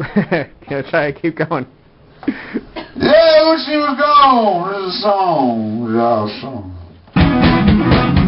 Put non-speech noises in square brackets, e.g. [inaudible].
[laughs] yeah, try to Keep going. yeah, I wish she was gone. is a song. Yeah, song.